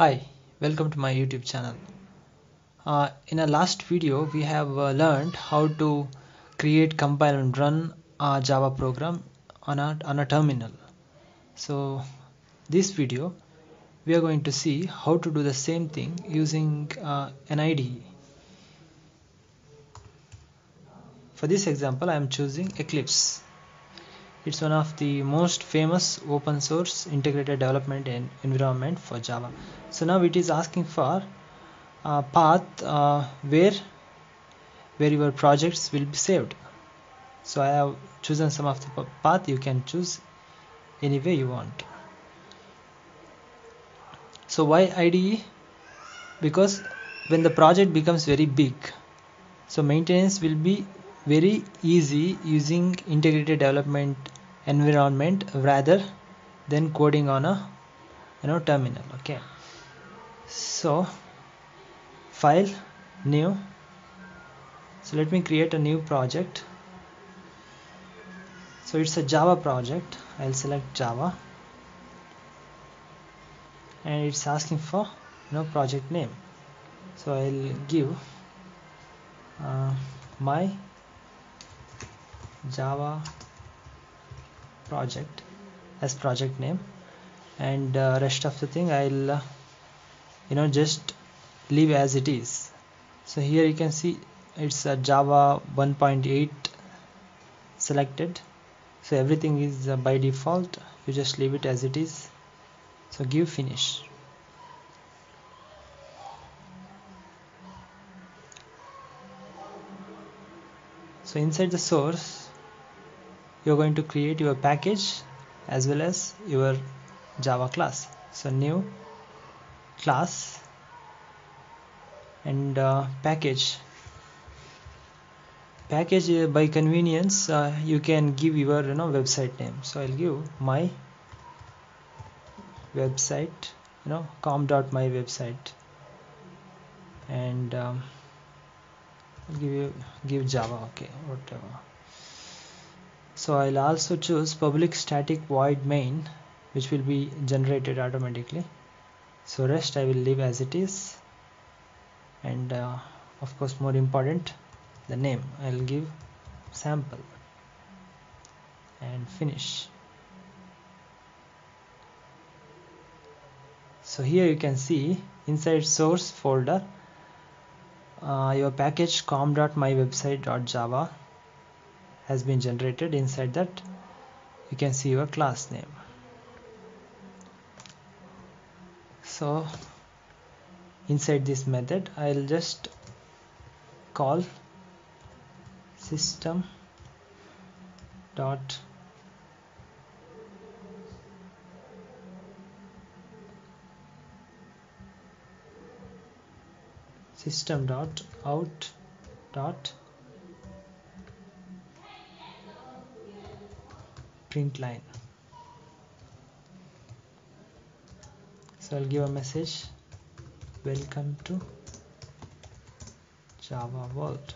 Hi, welcome to my YouTube channel. Uh, in our last video, we have uh, learned how to create, compile, and run a Java program on a, on a terminal. So, this video, we are going to see how to do the same thing using uh, an IDE. For this example, I am choosing Eclipse. It's one of the most famous open source integrated development en- environment for Java. So now it is asking for a path uh, where where your projects will be saved. So I have chosen some of the path. You can choose any way you want. So why IDE? Because when the project becomes very big, so maintenance will be very easy using integrated development environment rather than coding on a you know terminal okay? So file new. So let me create a new project. So it's a java project. I'll select java. And it's asking for you know project name. So i'll give uh, my java project as project name. And uh, rest of the thing I'll uh, you know just leave as it is. So here you can see it's a Java 1.8 selected. So everything is uh, by default. You just leave it as it is. So give finish. So inside the source you're going to create your package as well as your java class. So new class and uh, package. Package uh, by convenience uh, you can give your you know website name. So i'll give my website you know com.my website. And um, give you give java okay whatever so I'll also choose public static void main which will be generated automatically. So rest I will leave as it is. And uh, of course more important the name. I'll give sample and finish. So here you can see inside source folder uh, your package com.mywebsite.java has been generated inside that you can see your class name. So inside this method I'll just call system dot system dot out dot print line. So I'll give a message. Welcome to Java world.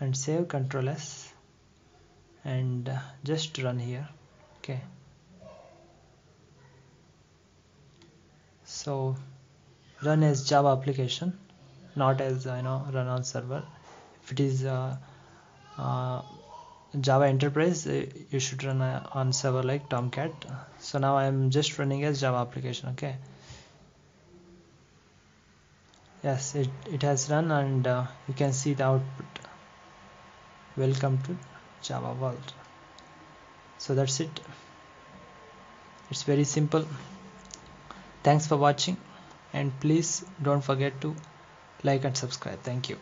And save control S and just run here. Okay. So run as Java application not as you know run on server if it is Java Enterprise uh, you should run on server like Tomcat. So now I am just running as Java application okay? Yes it, it has run and uh, you can see the output. Welcome to Java world. So that's it. It's very simple. Thanks for watching and please don't forget to like and subscribe. Thank you